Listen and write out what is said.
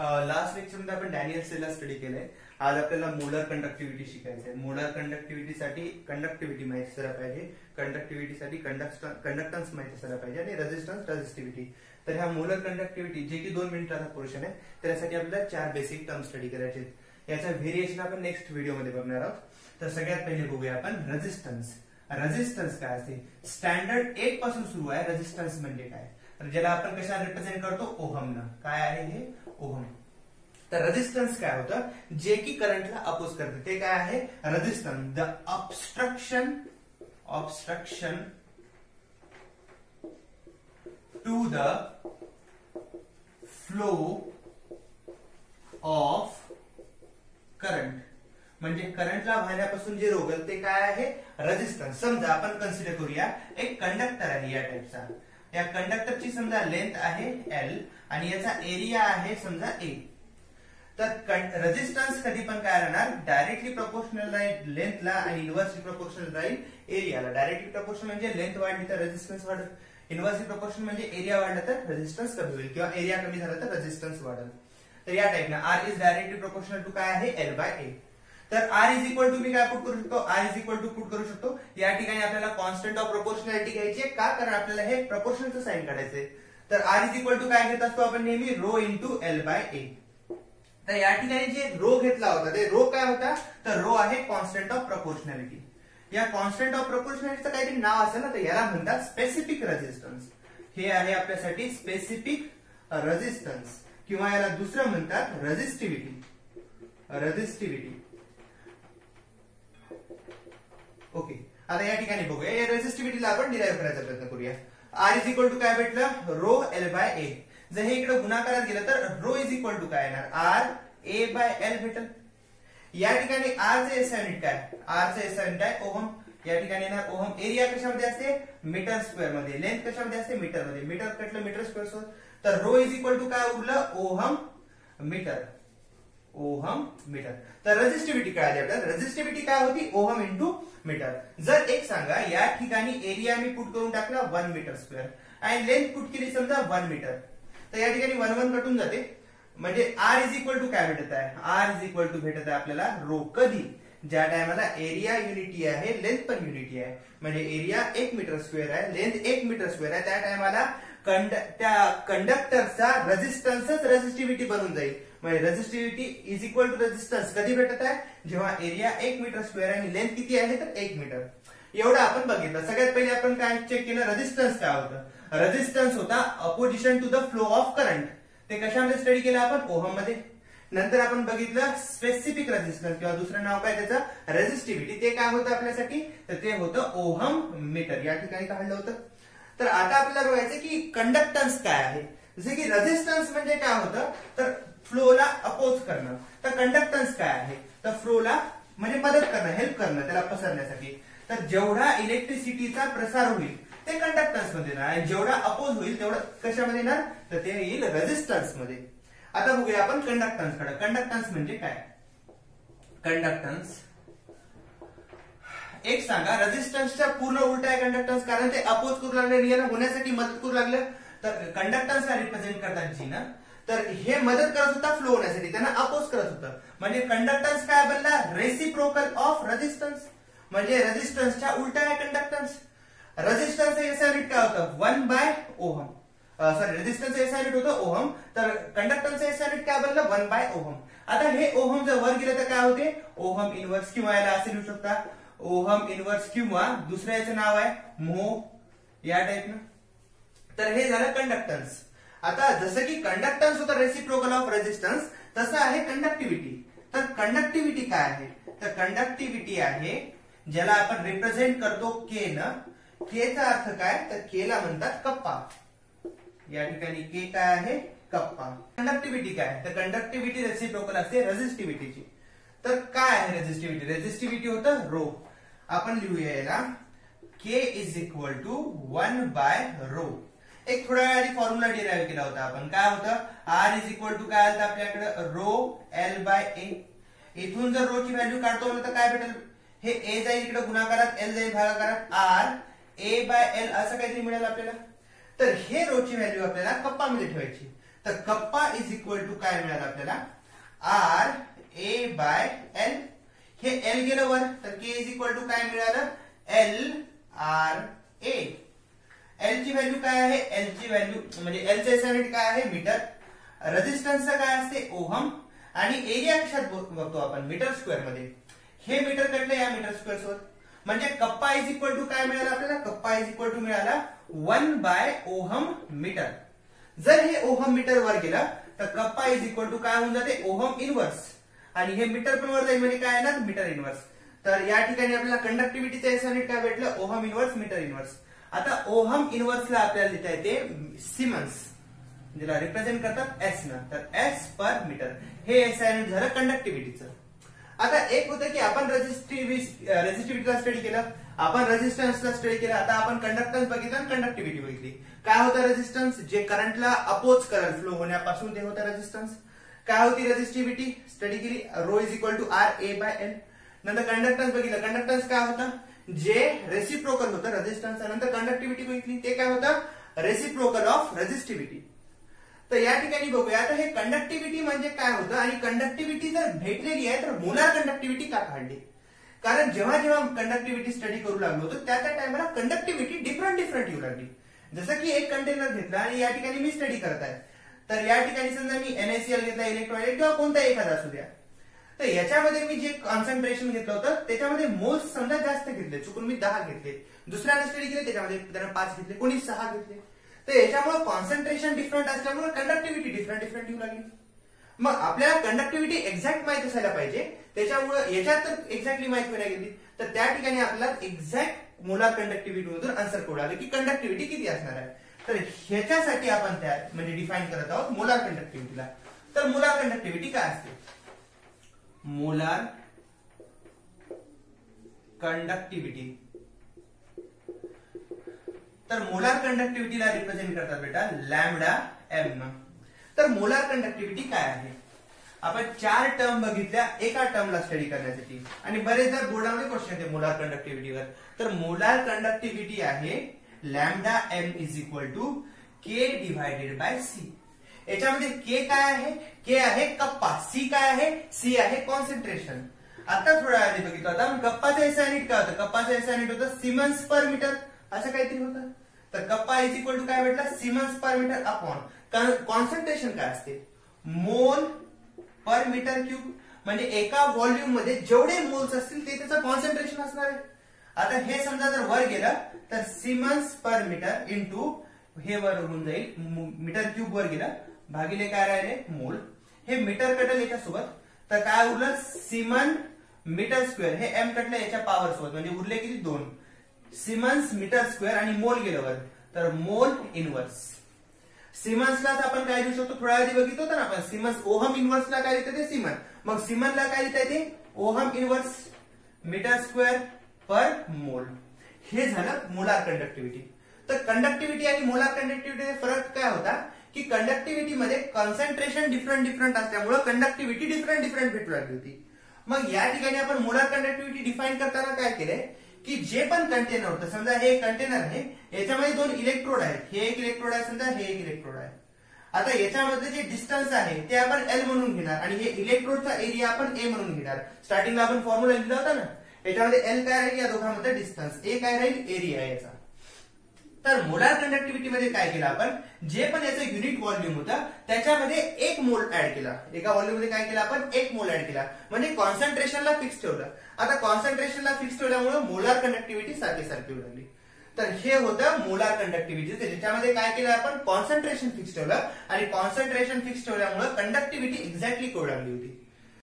Last लेक्चरमध्ये आपण Daniel सेलला study केलंय. आज आपल्याला मोलर कंडक्टिव्हिटी शिकायचं आहे मोलर कंडक्टिव्हिटीसाठी कंडक्टिव्हिटी माहिती असायला पाहिजे. कंडक्टिव्हिटीसाठी कंडक्टन्स माहिती असायला पाहिजे आणि रेजिस्टन्स रेजिस्टिव्हिटी तर ह्या मोलर कंडक्टिव्हिटी जे की दोन मिनिटाचा पोर्शन आहे त्यासाठी आपल्याला चार बेसिक टर्म स्टडी करायचे याचा व्हेरिएशन आपण नेक्स्ट व्हिडिओमध्ये बघणार आहोत. तर सगळ्यात पहिले बघूया आपण रेजिस्टन्स रेजिस्टन्स काय असते? स्टँडर्ड एक पासून सुरू आहे. रेजिस्टन्स म्हणजे काय? ज्याला आपण कशा रिप्रेझेंट करतो? ओहमनं. काय आहे हे? ओहम. तर रेजिस्टन्स काय होतं? जे की करंटला अपोज करते. ते काय आहे? Resistance the obstruction obstruction to the flow of current म्हणजे करंटला वाहण्यापासून जे रोगल ते काय आहे? रेझिस्टन्स समजा आपण कन्सिडर करूया एक कंडक्टर आहे या टाइपचा या कंडक्टरची समजा लेंथ आहे एल आणि याचा एरिया आहे समजा ए तर रेजिस्टन्स कधी पण काय राहणार? डायरेक्टली प्रपोर्शनल राहील लेंथला आणि इन्व्हर्सली प्रपोर्शनल राहील एरियाला डायरेक्टली प्रपोर्शनल म्हणजे लेंथ वाढली तर रेजिस्टन्स वाढत इन्व्हर्सली प्रपोर्शनल म्हणजे एरिया वाढला तर रेजिस्टन्स कमी होईल किंवा एरिया कमी झाला तर रेजिस्टन्स वाढेल. तर या टाईपनं R is directly proportional to काय आहे? एल बाय ए तर आर इज इक्वल टू मी काय पुट करू शकतो? R is equal to put करू शकतो. या ठिकाणी आपल्याला कॉन्स्टंट ऑफ प्रपोर्शनॅलिटी घ्यायची आहे. का? कारण आपल्याला हे प्रपोर्शनचं साईन काढायचंय तर आर इज इक्वल टू काय घेत असतो आपण नेहमी? Rho into L by A तर या ठिकाणी जे रो घेतला होता ते रो काय होता? तर रो आहे कॉन्स्टंट ऑफ प्रपोर्शनॅलिटी या कॉन्स्टंट ऑफ प्रपोर्शनॅलिटीचं काहीतरी नाव असेल ना तर याला म्हणतात स्पेसिफिक रेजिस्टन्स हे आहे आपल्यासाठी स्पेसिफिक रेजिस्टन्स किंवा याला दुसरं म्हणतात रजिस्टिव्हिटी रजिस्टिव्हिटी ओके. आता या ठिकाणी बघूया. या रेजिस्टिव्हिटीला आपण डिराईव्ह करायचा प्रयत्न करूया. आर इज इक्वल टू काय भेटलं? रो एल बाय ए जर हे इकडे गुणाकारात गेलं तर रो इज इक्वल टू काय येणार? आर ए बाय एल भेटल. या ठिकाणी आर चे एस युनिट काय? आर चे एस युनिट आहे ओहम. या ठिकाणी येणार ओहम. एरिया कशामध्ये असते? मीटर स्क्वेअरमध्ये. लेंथ कशामध्ये असते? मीटरमध्ये. मीटर कटलं मीटर स्क्वेअर तर रो इज इक्वल टू काय उरलं? Ohm metre ohm metre. तर रेजिस्टिव्हिटी काय आली आपल्याला? रेजिस्टिव्हिटी काय होती? Ohm into metre. जर एक सांगा या ठिकाणी एरिया मी पुट करून टाकला वन मीटर स्क्वेअर आणि लेंथ पुट केली समजा वन मीटर तर या ठिकाणी वन वन कटून जाते. म्हणजे आर इज इक्वल टू काय भेटत आहे? आर इज इक्वल टू भेटत आहे आपल्याला रो कधी. ज्या टायमाला एरिया युनिटी आहे लेंथ पण युनिटी आहे. म्हणजे एरिया एक मीटर स्क्वेअर आहे लेंथ एक मीटर स्क्वेअर आहे. त्या टायमाला कंड त्या कंडक्टरचा रेजिस्टन्सच रेजिस्टिव्हिटी बनून जाईल. म्हणजे resistivity is equal to resistance कधी भेटत आहे? जेव्हा एरिया एक मीटर स्क्वेअर आणि लेंथ किती आहे? तर एक मीटर एवढं आपण बघितलं. सगळ्यात पहिले आपण काय चेक केलं? रेजिस्टन्स काय होतं? रेजिस्टन्स होता opposition to the flow of current ते कशामध्ये स्टडी केलं आपण? ओहममध्ये नंतर आपण बघितलं स्पेसिफिक रेजिस्टन्स किंवा दुसरं नाव काय त्याचं? रेजिस्टिव्हिटी ते काय होतं आपल्यासाठी? तर ते होतं ओहम मीटर या ठिकाणी काढलं होतं. तर आता आपल्याला बघायचं की कंडक्टन्स काय आहे? जसे की रेजिस्टन्स म्हणजे काय होतं? तर फ्लोला अपोज करणं. तर कंडक्टन्स काय आहे? तर फ्लोला म्हणजे मदत करणं हेल्प करणं त्याला पसरण्यासाठी. तर जेवढा इलेक्ट्रिसिटीचा प्रसार होईल ते कंडक्टन्समध्ये येणार. आणि जेवढा अपोज होईल तेवढं कशामध्ये येणार? तर ते येईल रेजिस्टन्समध्ये. आता बघूया आपण कंडक्टन्सकडे. कंडक्टन्स म्हणजे काय? कंडक्टन्स एक सांगा रेजिस्टन्सच्या पूर्ण उलट आहे कंडक्टन्स कारण ते अपोज करू लागले रिअल होण्यासाठी मदत करू लागलं. तर कंडक्टन्सला रिप्रेझेंट करतात? जी ना? तर हे मदत करत होता फ्लो होण्यासाठी. त्यांना अपोज करत होतं. म्हणजे कंडक्टन्स काय बनला? रेसिप्रोकल ऑफ रेजिस्टन्स म्हणजे रेजिस्टन्सच्या उलटा आहे कंडक्टन्स रेजिस्टन्स एस युनिट काय होतं? One by ohm sorry resistance SI unit होतं ओहम तर कंडक्टन्स एस युनिट काय बनलं? वन बाय ओहम आता हे ओहम जर वर गेलं तर काय होते? ओहम इनवर्स किंवा याला असे लिहू शकता. ओहम इनवर्स किंवा दुसऱ्या याचं नाव आहे मो या टाईपनं तर हे झालं कंडक्टन्स आता जसं की कंडक्टन्स होतं रेसिप्रोकल ऑफ रेजिस्टन्स तसं आहे कंडक्टिव्हिटी तर कंडक्टिव्हिटी काय आहे? तर कंडक्टिव्हिटी आहे ज्याला आपण रिप्रेझेंट करतो के न के चा अर्थ काय? तर केला म्हणतात कप्पा. या ठिकाणी के काय आहे? कप्पा. कंडक्टिव्हिटी काय तर कंडक्टिव्हिटी रेसिप्रोकल असते रेजिस्टिव्हिटीची तर काय आहे रेजिस्टिव्हिटी रेजिस्टिव्हिटी होतं रो आपण लिहूया याला. K is equal to one by rho एक थोड्या वेळ आधी फॉर्म्युला डिराईव्ह केला होता. आपण काय होतं? आर इज इक्वल टू काय आलं आपल्याकडे? रो एल बाय ए इथून जर रो ची व्हॅल्यू काढतो तर काय भेटेल? हे ए जाईल इकडे गुणाकारात एल जाईल भागाकारात. आर ए बाय एल असं काहीतरी मिळेल आपल्याला. तर हे रोची व्हॅल्यू आपल्याला कप्पामध्ये ठेवायची. तर कप्पा इज इक्वल टू काय काय मिळालं आपल्याला? आर ए बाय एल हे एल गेलं वर. तर के इज इक्वल टू काय मिळालं? एल आर ए एल ची व्हॅल्यू काय आहे? एल ची व्हॅल्यू म्हणजे एल चे युनिट काय आहे? मीटर रेजिस्टन्सचं काय असते? ओहम आणि एरिया कशात बघतो आपण? मीटर स्क्वेअरमध्ये. हे मीटर कटलं या मीटर स्क्वेअर सोबत म्हणजे कप्पा इज इक्वल टू काय मिळालं आपल्याला? कप्पा इज इक्वल टू मिळाला वन बाय ओहम मीटर जर हे ओहम मीटर वर गेलं तर कप्पा इज इक्वल टू काय होऊन जाते? ओहम इनवर्स आणि हे मीटर पण वर जाईल म्हणजे काय येणार? मीटर इनवर्स तर या ठिकाणी आपल्याला कंडक्टिव्हिटीचं एसॅनिट युनिट काय भेटलं? ओहम इनवर्स मीटर इनवर्स आता ओहम इनवर्सला आपल्याला लिहिता येते सिमन्स. ज्याला रिप्रेझेंट करतात एस न. तर एस पर मीटर हे एस युनिट झालं कंडक्टिव्हिटीचं आता एक होतं की आपण रेजिस्टिव्हिटीला स्टडी केलं. आपण रेजिस्टन्सला स्टडी केलं. आता आपण कंडक्टन्स बघितलं आणि कंडक्टिव्हिटी बघितली. काय होतं रेजिस्टन्स जे करंटला अपोज करंट फ्लो होण्यापासून ते होतं रेजिस्टन्स काय होती रेजिस्टिव्हिटी स्टडी केली. Rho is equal to R A by L नंतर कंडक्टन्स बघितलं. कंडक्टन्स काय होतं? जे रेसिप्रोकल होतं रेजिस्टन्स नंतर कंडक्टिव्हिटी बघितली ते काय होतं? रेसिप्रोकल ऑफ रेजिस्टिव्हिटी तर या ठिकाणी बघूया आता हे कंडक्टिव्हिटी म्हणजे काय होतं? आणि कंडक्टिव्हिटी जर भेटलेली आहे तर मोलार कंडक्टिव्हिटी का काढली? कारण जेव्हा जेव्हा कंडक्टिव्हिटी स्टडी करू लागलो होतो त्या त्या टायमाला कंडक्टिव्हिटी डिफरंट डिफरंट येऊ लागली. जसं की एक कंटेनर घेतला आणि या ठिकाणी मी स्टडी करत आहे. तर या ठिकाणी समजा मी एनएसीएल घेतला इलेक्ट्रॉनिक किंवा कोणता एखादा असू द्या. तर याच्यामध्ये मी जे कॉन्सन्ट्रेशन घेतलं होतं त्याच्यामध्ये मोल्स समजा जास्त घेतले चुकून मी दहा घेतले. दुसऱ्याने स्टडी केली त्याच्यामध्ये त्यानं पाच घेतले कोणी सहा घेतले. तर याच्यामुळे कॉन्सन्ट्रेशन डिफरंट असल्यामुळे कंडक्टिव्हिटी डिफरंट डिफरंट येऊ लागली. मग आपल्याला कंडक्टिव्हिटी एक्झॅक्ट माहीत असायला पाहिजे. त्याच्यामुळे याच्यात तर एक्झॅक्टली माहिती व्हायला गेली. तर त्या ठिकाणी आपल्याला एक्झॅक्ट मोलार कंडक्टिव्हिटी मधून आन्सर कोड आले की कंडक्टिव्हिटी किती असणार आहे. तर ह्याच्यासाठी आपण त्या म्हणजे डिफाईन करत आहोत मोलार कंडक्टिव्हिटीला तर मोलार कंडक्टिव्हिटी काय असते? मोलार कंडक्टिव्हिटी तर मोलार कंडक्टिव्हिटीला रिप्रेझेंट करतात बेटा लॅमडा एम तर मोलार कंडक्टिव्हिटी काय आहे? आपण चार टर्म बघितल्या एका टर्मला स्टडी करण्यासाठी. आणि बरेचदा बोर्डामध्ये क्वेश्चन येते मोलार कंडक्टिव्हिटीवर तर मोलार कंडक्टिव्हिटी आहे lambda M is equal to K divided by C याच्यामध्ये के काय आहे? के आहे कप्पा. सी काय आहे? सी आहे कॉन्सन्ट्रेशन आता थोड्या आधी बघितलं होता. कप्पाचं एस काय होतं. कप्पाचं एस होतं. सिमन्स पर मीटर असं काहीतरी होतं. तर कप्पा इज इक्वल टू काय भेटला siemens per metre upon concentration काय असते? मोल पर मीटर क्यूब म्हणजे एका व्हॉल्यूममध्ये जेवढे मोल्स असतील ते त्याचं कॉन्सन्ट्रेशन असणार आहे. आता हे समजा जर वर गेलं तर सिमन्स पर मीटर इंटू हे वर होऊन जाईल. मीटर क्यूब वर गेलं. भागिले काय राहिले? मोल. हे मीटर कटल याच्यासोबत. तर काय उरलं? Siemen metre square. हे एम कटलं याच्या पॉवर सोबत. म्हणजे उरले किती? दोन. सिमन्स मीटर स्क्वेअर आणि मोल गेलं तर मोल इनवर्स सिमन्सलाच आपण काय देऊ शकतो? थोड्या आधी बघितलं होतं ना आपण? सिमन्स ओहम इनवर्सला काय लिहितं ते? सिमन. मग सिमनला काय लिहिता येते? Ohm inverse metre square per mole. हे झालं मोलार कंडक्टिव्हिटी. तर कंडक्टिव्हिटी आणि मोलार कंडक्टिव्हिटी फरक काय होता? की कंडक्टिव्हिटी मध्ये कॉन्सन्ट्रेशन डिफरंट डिफरंट असल्यामुळे कंडक्टिव्हिटी डिफरंट डिफरंट भेटू लागली होती. मग या ठिकाणी आपण मुळात कंडक्टिव्हिटी डिफाईन करताना काय केलंय? की जे पण कंटेनर होतं समजा हे कंटेनर आहे याच्यामध्ये दोन इलेक्ट्रोड आहेत. हे एक इलेक्ट्रोड आहे समजा हे एक इलेक्ट्रोड आहे. आता याच्यामध्ये जे डिस्टन्स आहे ते आपण एल म्हणून घेणार. आणि हे इलेक्ट्रोडचा एरिया आपण ए म्हणून घेणार. स्टार्टिंगला आपण फॉर्म्युला लिहिला होता ना? याच्यामध्ये एल काय राहील? या दोघांमध्ये डिस्टन्स ए काय राहील? एरिया याचा. तर मोलार कंडक्टिव्हिटी मध्ये काय केलं आपण? जे पण याचं युनिट व्हॉल्यूम होतं त्याच्यामध्ये एक मोल ऍड केला. एका व्हॉल्यूममध्ये काय केलं आपण? एक मोल ऍड केला. म्हणजे कॉन्सन्ट्रेशनला फिक्स ठेवलं. आता कॉन्सन्ट्रेशनला फिक्स ठेवल्यामुळे मोलार कंडक्टिव्हिटी सारखी सारखी होऊ लागली. तर हे होतं मोलार कंडक्टिव्हिटी ज्याच्यामध्ये काय केलं आपण? कॉन्सन्ट्रेशन फिक्स ठेवलं. आणि कॉन्सन्ट्रेशन फिक्स ठेवल्यामुळे कंडक्टिव्हिटी एक्झॅक्टली कळू लागली होती.